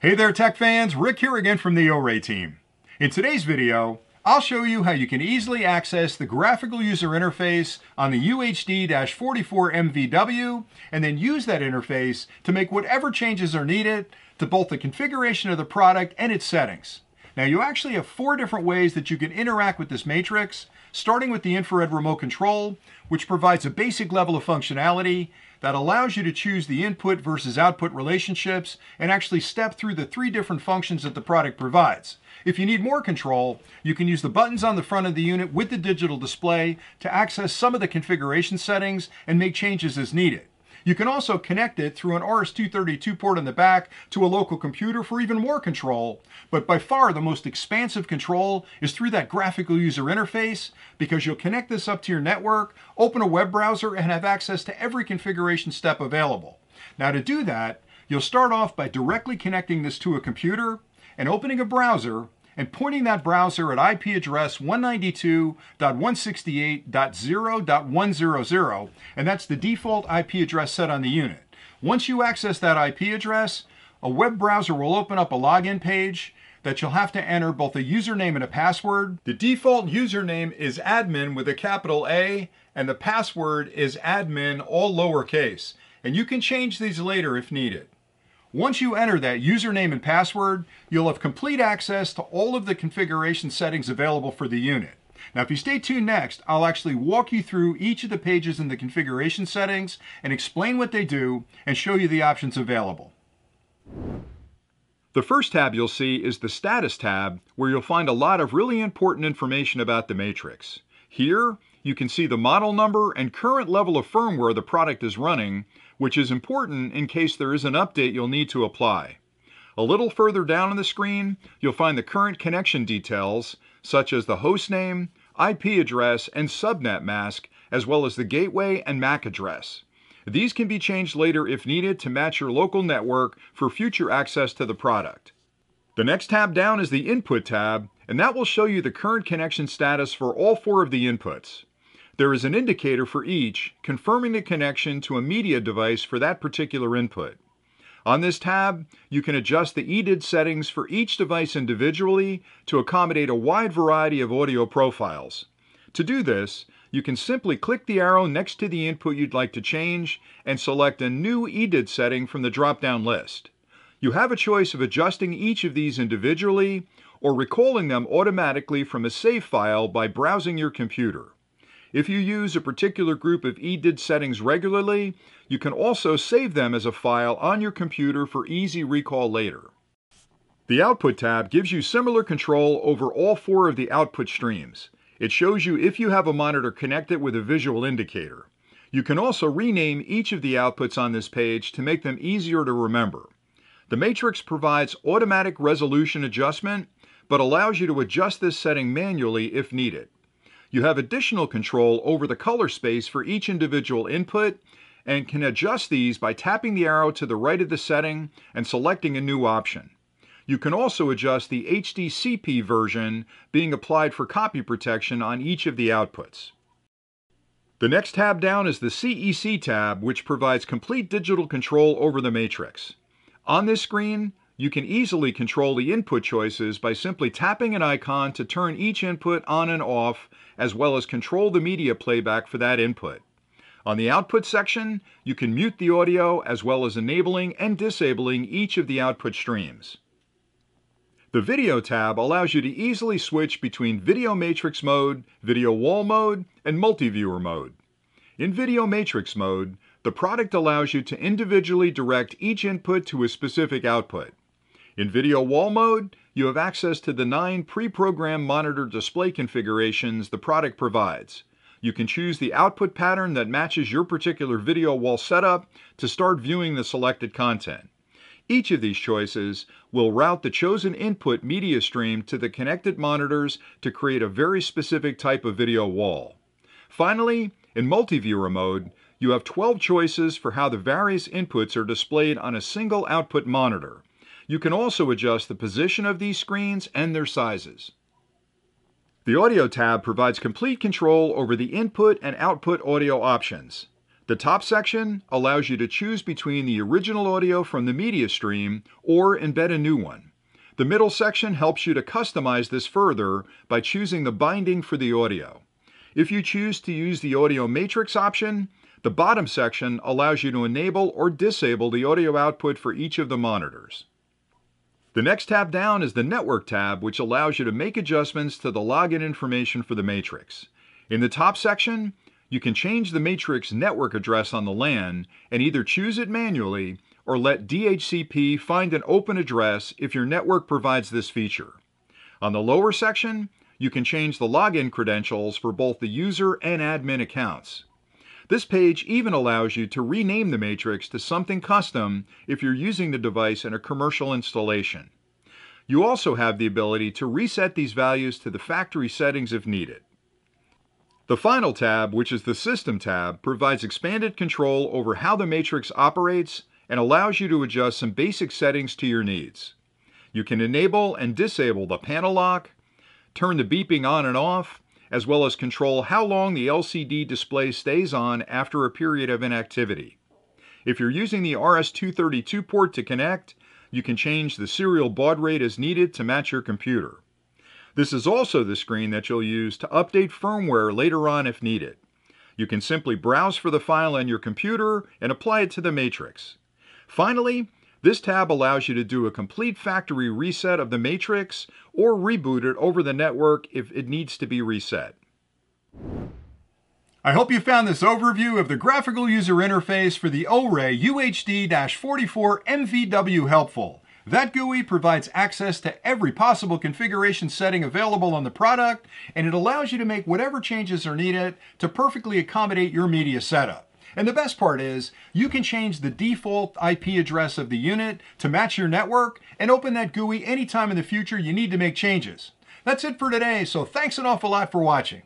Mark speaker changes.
Speaker 1: Hey there tech fans, Rick here again from the OREI team. In today's video, I'll show you how you can easily access the graphical user interface on the UHD-44MVW and then use that interface to make whatever changes are needed to both the configuration of the product and its settings. Now you actually have four different ways that you can interact with this matrix, starting with the infrared remote control, which provides a basic level of functionality that allows you to choose the input versus output relationships and actually step through the three different functions that the product provides. If you need more control, you can use the buttons on the front of the unit with the digital display to access some of the configuration settings and make changes as needed. You can also connect it through an RS-232 port in the back to a local computer for even more control, but by far the most expansive control is through that graphical user interface because you'll connect this up to your network, open a web browser, and have access to every configuration step available. Now to do that, you'll start off by directly connecting this to a computer and opening a browser and pointing that browser at IP address 192.168.0.100, and that's the default IP address set on the unit. Once you access that IP address, a web browser will open up a login page that you'll have to enter both a username and a password. The default username is admin with a capital A, and the password is admin all lowercase. And you can change these later if needed. Once you enter that username and password, you'll have complete access to all of the configuration settings available for the unit. Now, if you stay tuned next, I'll actually walk you through each of the pages in the configuration settings and explain what they do and show you the options available. The first tab you'll see is the Status tab, where you'll find a lot of really important information about the matrix. Here, you can see the model number and current level of firmware the product is running, which is important in case there is an update you'll need to apply. A little further down on the screen, you'll find the current connection details, such as the host name, IP address, and subnet mask, as well as the gateway and MAC address. These can be changed later if needed to match your local network for future access to the product. The next tab down is the Input tab, and that will show you the current connection status for all four of the inputs. There is an indicator for each, confirming the connection to a media device for that particular input. On this tab, you can adjust the EDID settings for each device individually to accommodate a wide variety of audio profiles. To do this, you can simply click the arrow next to the input you'd like to change and select a new EDID setting from the drop-down list. You have a choice of adjusting each of these individually or recalling them automatically from a save file by browsing your computer. If you use a particular group of EDID settings regularly, you can also save them as a file on your computer for easy recall later. The Output tab gives you similar control over all four of the output streams. It shows you if you have a monitor connected with a visual indicator. You can also rename each of the outputs on this page to make them easier to remember. The matrix provides automatic resolution adjustment, but allows you to adjust this setting manually if needed. You have additional control over the color space for each individual input and can adjust these by tapping the arrow to the right of the setting and selecting a new option. You can also adjust the HDCP version being applied for copy protection on each of the outputs. The next tab down is the CEC tab, which provides complete digital control over the matrix. On this screen, you can easily control the input choices by simply tapping an icon to turn each input on and off, as well as control the media playback for that input. On the output section, you can mute the audio as well as enabling and disabling each of the output streams. The Video tab allows you to easily switch between Video Matrix mode, Video Wall mode, and Multi-Viewer mode. In Video Matrix mode, the product allows you to individually direct each input to a specific output. In video wall mode, you have access to the nine pre-programmed monitor display configurations the product provides. You can choose the output pattern that matches your particular video wall setup to start viewing the selected content. Each of these choices will route the chosen input media stream to the connected monitors to create a very specific type of video wall. Finally, in multi-viewer mode, you have 12 choices for how the various inputs are displayed on a single output monitor. You can also adjust the position of these screens and their sizes. The Audio tab provides complete control over the input and output audio options. The top section allows you to choose between the original audio from the media stream or embed a new one. The middle section helps you to customize this further by choosing the binding for the audio. If you choose to use the audio matrix option, the bottom section allows you to enable or disable the audio output for each of the monitors. The next tab down is the Network tab, which allows you to make adjustments to the login information for the matrix. In the top section, you can change the matrix network address on the LAN and either choose it manually or let DHCP find an open address if your network provides this feature. On the lower section, you can change the login credentials for both the user and admin accounts. This page even allows you to rename the matrix to something custom if you're using the device in a commercial installation. You also have the ability to reset these values to the factory settings if needed. The final tab, which is the System tab, provides expanded control over how the matrix operates and allows you to adjust some basic settings to your needs. You can enable and disable the panel lock, turn the beeping on and off, as well as control how long the LCD display stays on after a period of inactivity. If you're using the RS-232 port to connect, you can change the serial baud rate as needed to match your computer. This is also the screen that you'll use to update firmware later on if needed. You can simply browse for the file on your computer and apply it to the matrix. Finally, this tab allows you to do a complete factory reset of the matrix or reboot it over the network if it needs to be reset. I hope you found this overview of the graphical user interface for the OREI UHD-44 MVW helpful. That GUI provides access to every possible configuration setting available on the product, and it allows you to make whatever changes are needed to perfectly accommodate your media setup. And the best part is you can change the default IP address of the unit to match your network and open that GUI anytime in the future you need to make changes. That's it for today, so thanks an awful lot for watching.